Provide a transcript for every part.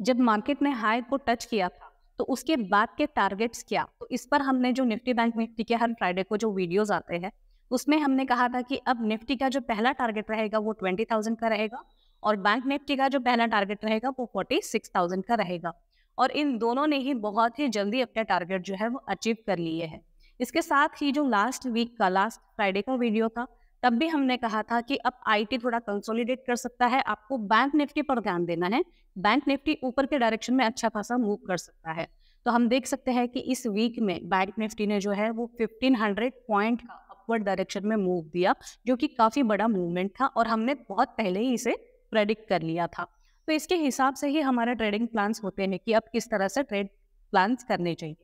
जब मार्केट ने हाई को टच किया था तो उसके बाद के टारगेट्स क्या? तो इस पर हमने जो निफ्टी बैंक निफ्टी के हर फ्राइडे को जो वीडियोज़ आते हैं, उसमें हमने कहा था कि अब निफ्टी का जो पहला टारगेट रहेगा वो ट्वेंटी थाउज़ेंड का रहेगा और बैंक निफ्टी का जो पहला टारगेट रहेगा वो फोर्टी सिक्स थाउज़ेंड का रहेगा। और इन दोनों ने ही बहुत ही जल्दी अपने टारगेट जो है वो अचीव कर लिए हैं। इसके साथ ही जो लास्ट वीक का, लास्ट फ्राइडे का वीडियो था तब भी हमने कहा था कि अब आईटी थोड़ा कंसोलिडेट कर सकता है, आपको बैंक निफ्टी पर ध्यान देना है बैंक निफ्टी ऊपर के डायरेक्शन में अच्छा खासा मूव कर सकता है। तो हम देख सकते हैं कि इस वीक में बैंक निफ्टी ने जो है वो 1500 पॉइंट का अपवर्ड डायरेक्शन में मूव दिया, जो कि काफ़ी बड़ा मूवमेंट था और हमने बहुत पहले ही इसे प्रेडिक्ट कर लिया था। तो इसके हिसाब से ही हमारे ट्रेडिंग प्लान्स होते हैं कि अब किस तरह से ट्रेड प्लान्स करने चाहिए।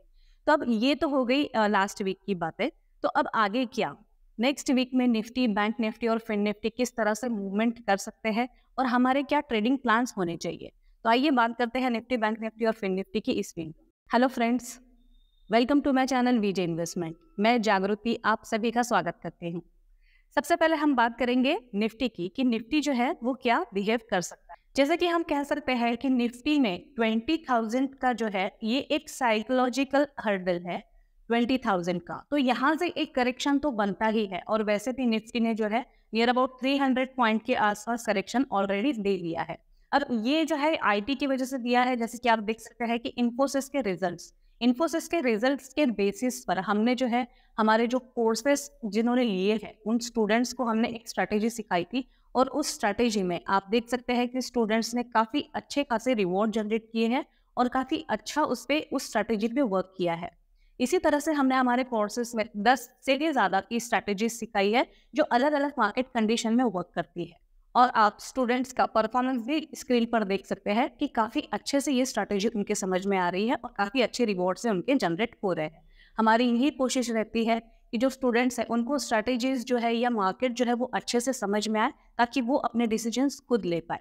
तो अब ये तो हो गई लास्ट वीक की बातें। तो अब आगे क्या? नेक्स्ट वीक में निफ्टी बैंक निफ्टी और फिन निफ्टी किस तरह से मूवमेंट कर सकते हैं और हमारे क्या ट्रेडिंग प्लान्स होने चाहिए? तो आइए बात करते हैं निफ्टी बैंक निफ्टी और फिन निफ्टी की इस week hello friends welcome to my channel VJ investment मैं जागृति, आप सभी का स्वागत करती हूँ। सबसे पहले हम बात करेंगे निफ्टी की कि निफ्टी जो है वो क्या बिहेव कर सकता है। जैसे कि हम कह सकते हैं कि निफ्टी में ट्वेंटी थाउज़ेंड का जो है ये एक साइकोलॉजिकल हर्डल है। ट्वेंटी थाउज़ेंड का। तो यहाँ से एक करेक्शन तो बनता ही है और वैसे भी निफ्टी ने जो है near about three hundred point के आसपास करेक्शन ऑलरेडी दे लिया है। अब ये जो है आईटी की वजह से दिया है, जैसे कि आप देख सकते हैं कि इन्फोसिस के रिजल्ट्स इन्फोसिस के रिजल्ट्स के बेसिस पर हमने जो है हमारे जो कोर्सेस जिन्होंने लिए हैं, उन स्टूडेंट्स को हमने एक स्ट्रैटेजी सिखाई थी और उस स्ट्रैटेजी में आप देख सकते हैं कि स्टूडेंट्स ने काफ़ी अच्छे खासे रिवॉर्ड जनरेट किए हैं और काफ़ी अच्छा उस पर उस स्ट्रैटेजी पे वर्क किया है। इसी तरह से हमने हमारे कोर्सेज में 10 से भी ज़्यादा की स्ट्रैटेजी सिखाई है, जो अलग अलग मार्केट कंडीशन में वर्क करती है। और आप स्टूडेंट्स का परफॉर्मेंस भी स्क्रीन पर देख सकते हैं कि काफ़ी अच्छे से ये स्ट्रैटेजी उनके समझ में आ रही है और काफ़ी अच्छे रिवॉर्ड से उनके जनरेट हो रहे हैं। हमारी यही कोशिश रहती है कि जो स्टूडेंट्स हैं, उनको स्ट्रैटेजीज जो है या मार्केट जो है वो अच्छे से समझ में आए, ताकि वो अपने डिसीजंस खुद ले पाए।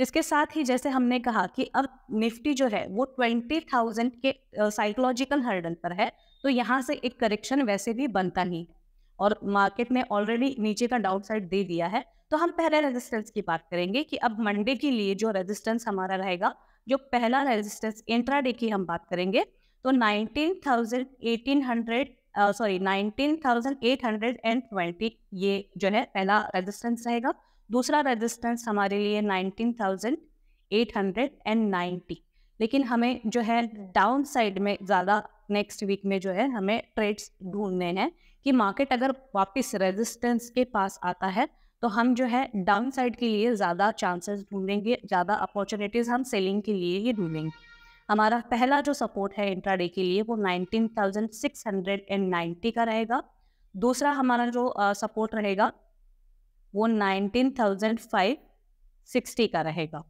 इसके साथ ही जैसे हमने कहा कि अब निफ्टी जो है, वो ट्वेंटी थाउज़ेंड के साइकोलॉजिकल हर्डल पर है तो यहाँ से एक करेक्शन वैसे भी बनता नहीं। है और मार्केट ने ऑलरेडी नीचे का डाउन साइड दे दिया है तो हम पहले रेजिस्टेंस की बात करेंगे कि अब मंडे के लिए जो रेजिस्टेंस हमारा रहेगा, जो पहला रेजिस्टेंस इंट्राडे की हम बात करेंगे तो nineteen thousand eighteen hundred sorry and twenty ये जो है, पहला रेजिस्टेंस रहेगा। दूसरा रेजिस्टेंस हमारे लिए nineteen thousand eight hundred and ninety लेकिन हमें जो है डाउन साइड में ज़्यादा नेक्स्ट वीक में जो है हमें ट्रेड्स ढूँढने हैं कि मार्केट अगर वापस रेजिस्टेंस के पास आता है तो हम जो है डाउन साइड के लिए ज़्यादा चांसेस ढूंढेंगे ज़्यादा अपॉर्चुनिटीज़ हम सेलिंग के लिए ही ढूंढेंगे. हमारा पहला जो सपोर्ट है इंट्राडे के लिए वो 19,690 का रहेगा. दूसरा हमारा जो सपोर्ट रहेगा वो 19,560 का रहेगा।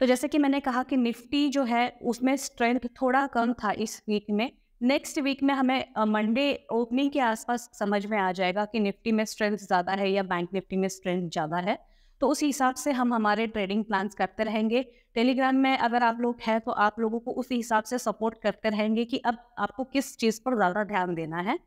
तो जैसे कि मैंने कहा कि निफ्टी जो है उसमें स्ट्रेंथ थोड़ा कम था इस वीक में। नेक्स्ट वीक में हमें मंडे ओपनिंग के आसपास समझ में आ जाएगा कि निफ्टी में स्ट्रेंथ ज़्यादा है या बैंक निफ्टी में स्ट्रेंथ ज़्यादा है। तो उस हिसाब से हम हमारे ट्रेडिंग प्लान्स करते रहेंगे। टेलीग्राम में अगर आप लोग हैं तो आप लोगों को उसी हिसाब से सपोर्ट करते रहेंगे कि अब आपको किस चीज़ पर ज़्यादा ध्यान देना है।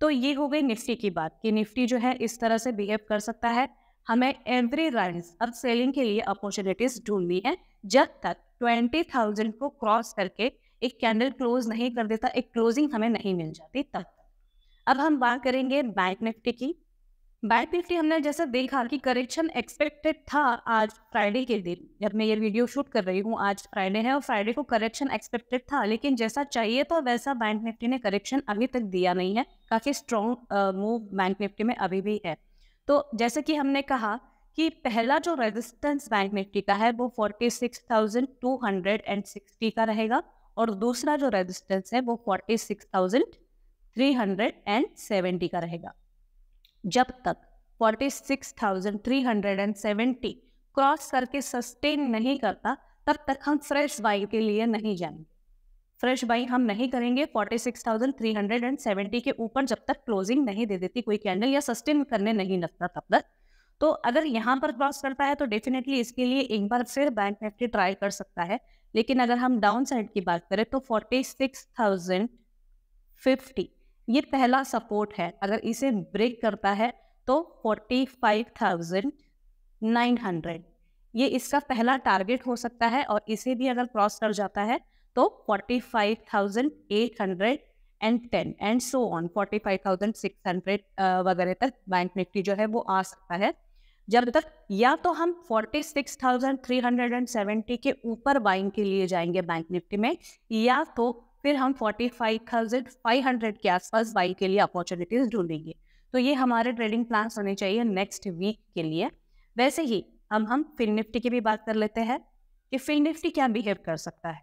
तो ये हो गई निफ्टी की बात कि निफ्टी जो है इस तरह से बिहेव कर सकता है। हमें एवरी राइज अब सेलिंग के लिए अपॉर्चुनिटीज़ ढूंढनी है। जब तक ट्वेंटी थाउज़ेंड को क्रॉस करके एक कैंडल क्लोज नहीं कर देता, एक क्लोजिंग हमें नहीं मिल जाती, तब अब हम बात करेंगे बैंक निफ्टी की। बैंक निफ्टी हमने जैसे देखा कि करेक्शन एक्सपेक्टेड था आज फ्राइडे के दिन। जब मैं ये वीडियो शूट कर रही हूँ, आज फ्राइडे है और फ्राइडे को करेक्शन एक्सपेक्टेड था। लेकिन जैसा चाहिए था, वैसा बैंक निफ्टी ने करेक्शन अभी तक दिया नहीं है। काफ़ी स्ट्रॉन्ग मूव बैंक निफ्टी में अभी भी है। तो जैसे कि हमने कहा कि पहला जो रेजिस्टेंस बैंक निफ्टी का है, वो forty six thousand two hundred and sixty का रहेगा और दूसरा जो रेजिस्टेंस है, वो forty six thousand three hundred and seventy का रहेगा। जब तक 46,370 क्रॉस करके सस्टेन नहीं करता तब तक हम फ्रेश बाई के लिए नहीं जाएँगे। फ्रेश बाई हम नहीं करेंगे 46,370 के ऊपर जब तक क्लोजिंग नहीं दे देती कोई कैंडल या सस्टेन करने नहीं लगता तब तक। तो अगर यहाँ पर क्रॉस करता है तो डेफिनेटली इसके लिए एक बार फिर बैंक निफ्टी ट्राई कर सकता है। लेकिन अगर हम डाउन साइड की बात करें तो फोर्टी सिक्स थाउज़ेंड फिफ्टी ये पहला सपोर्ट है। अगर इसे ब्रेक करता है तो forty five thousand nine hundred. ये इसका पहला टारगेट हो सकता है और इसे भी अगर क्रॉस कर जाता है तो forty five thousand eight hundred and ten and so on. Forty five thousand six hundred वगैरह तक बैंक निफ्टी जो है वो आ सकता है। जब तक या तो हम forty six thousand three hundred and seventy के ऊपर बाइंग के लिए जाएँगे बैंक निफ्टी में, या तो फिर हम forty five thousand five hundred के आसपास बाइंग के लिए अपॉर्चुनिटीज़ ढूंढेंगे। तो ये हमारे ट्रेडिंग प्लान होने चाहिए नेक्स्ट वीक के लिए। वैसे ही हम हम फिन निफ्टी की भी बात कर लेते हैं कि फिन निफ्टी क्या बिहेव कर सकता है।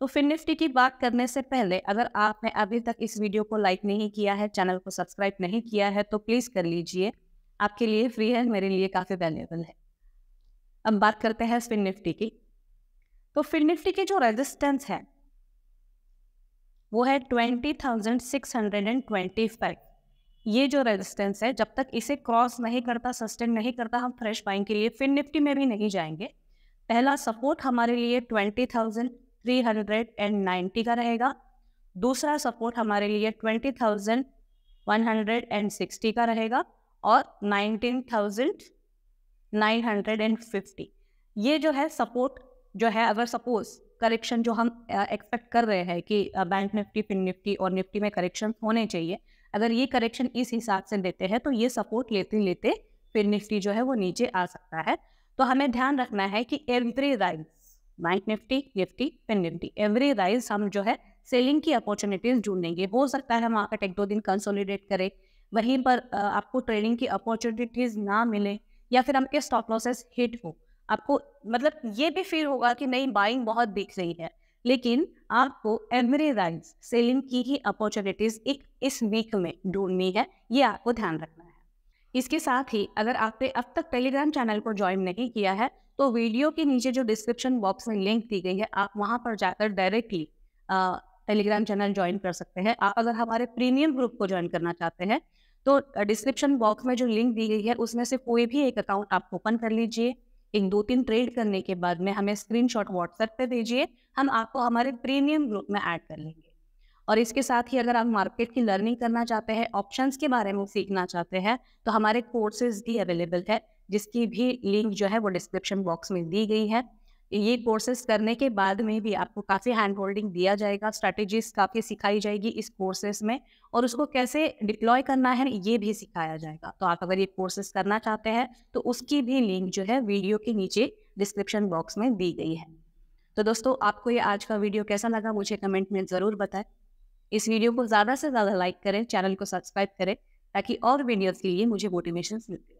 तो फिन निफ्टी की बात करने से पहले अगर आपने अभी तक इस वीडियो को लाइक नहीं किया है चैनल को सब्सक्राइब नहीं किया है तो प्लीज़ कर लीजिए। आपके लिए फ्री है, मेरे लिए काफ़ी वैल्यूएबल है। अब बात करते हैं फिन निफ्टी की। तो फिन निफ्टी की जो रेजिस्टेंस है वो है twenty thousand six hundred and twenty five ये जो रेजिस्टेंस है, जब तक इसे क्रॉस नहीं करता सस्टेन नहीं करता, हम फ्रेश बाइंग के लिए फिन निफ्टी में भी नहीं जाएँगे। पहला सपोर्ट हमारे लिए twenty thousand three hundred and ninety का रहेगा। दूसरा सपोर्ट हमारे लिए twenty thousand one hundred and sixty का रहेगा और nineteen thousand nine hundred and fifty ये जो है सपोर्ट जो है, अगर सपोज़ करेक्शन जो हम एक्सपेक्ट कर रहे हैं कि बैंक निफ्टी फिन निफ्टी और निफ्टी में करेक्शन होने चाहिए। अगर ये करेक्शन इस हिसाब से देते हैं तो ये सपोर्ट लेते लेते फिर निफ्टी जो है वो नीचे आ सकता है। तो हमें ध्यान रखना है कि every rise bank Nifty Nifty fin Nifty every rise हम जो है सेलिंग की अपॉर्चुनिटीज़ ढूंढेंगे। हो सकता है मार्केट एक दो दिन कंसोलिडेट करे, वहीं पर आपको ट्रेडिंग की अपॉर्चुनिटीज़ ना मिले, या फिर आपके स्टॉप लॉसेस हिट हो। आपको मतलब ये भी फील होगा कि नहीं बाइंग बहुत दिख रही है। लेकिन आपको एवरी राइज सेलिंग की ही अपॉर्चुनिटीज़ एक इस वीक में ढूंढनी है, ये आपको ध्यान रखना है। इसके साथ ही अगर आपने अब तक टेलीग्राम चैनल को ज्वाइन नहीं किया है तो वीडियो के नीचे जो डिस्क्रिप्शन बॉक्स में लिंक दी गई है, आप वहाँ पर जाकर डायरेक्टली टेलीग्राम चैनल ज्वाइन कर सकते हैं। आप अगर हमारे प्रीमियम ग्रुप को ज्वाइन करना चाहते हैं तो डिस्क्रिप्शन बॉक्स में जो लिंक दी गई है, उसमें से कोई भी एक अकाउंट आप ओपन कर लीजिए। एक दो तीन ट्रेड करने के बाद में हमें स्क्रीनशॉट व्हाट्सएप पे भेजिए हम आपको हमारे प्रीमियम ग्रुप में ऐड कर लेंगे। और इसके साथ ही अगर आप मार्केट की लर्निंग करना चाहते हैं ऑप्शन के बारे में सीखना चाहते हैं तो हमारे कोर्सेज भी अवेलेबल है, जिसकी भी लिंक जो है वो डिस्क्रिप्शन बॉक्स में दी गई है। ये कोर्सेज करने के बाद में भी आपको काफ़ी हैंड होल्डिंग दिया जाएगा स्ट्रैटेजीज काफ़ी सिखाई जाएगी इस कोर्सेज में और उसको कैसे डिप्लॉय करना है ये भी सिखाया जाएगा। तो आप अगर ये कोर्सेज करना चाहते हैं तो उसकी भी लिंक जो है वीडियो के नीचे डिस्क्रिप्शन बॉक्स में दी गई है। तो दोस्तों, आपको ये आज का वीडियो कैसा लगा मुझे कमेंट में ज़रूर बताएँ। इस वीडियो को ज़्यादा से ज़्यादा लाइक करें चैनल को सब्सक्राइब करें, ताकि और वीडियोज़ के लिए मुझे मोटिवेशन मिलते